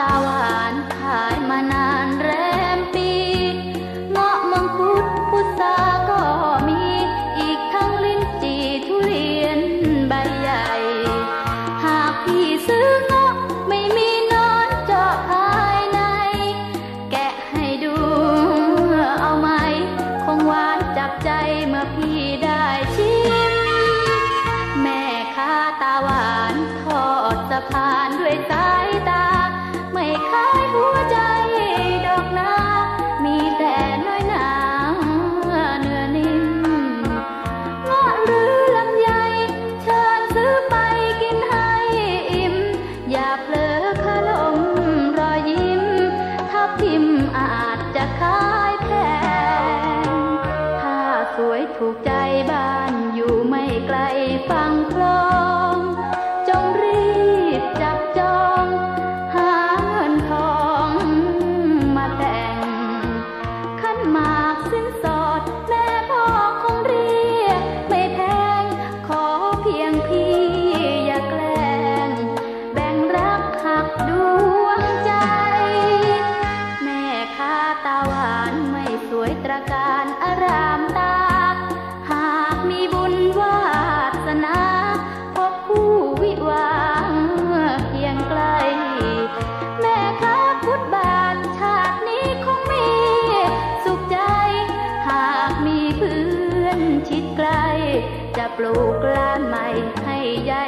ตาหวานขายมานานแรมปีเงาะมังคุดพุทราก็มีอีกทั้งลิ้นจีทุเรียนใบใหญ่ หากพี่ซื้อเงาะไม่มีนอนเจาะภายใน แกะให้ดูเอาไหม คงหวานจับใจเมื่อพี่ได้ชิม แม่ค้าตาหวานทอดสะพานด้วยตา สวยตระการอารามตา หากมีบุญวาสนาพบคู่วิวาห์เคียงไกล แม่ค้าพุทธบาทชาตินี้คงมีสุขใจ หากมีเพื่อนชิดไกล จะปลูกล้านใหม่ให้ใหญ่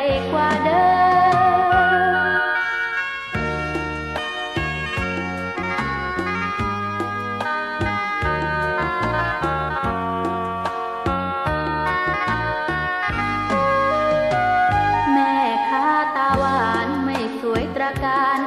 การ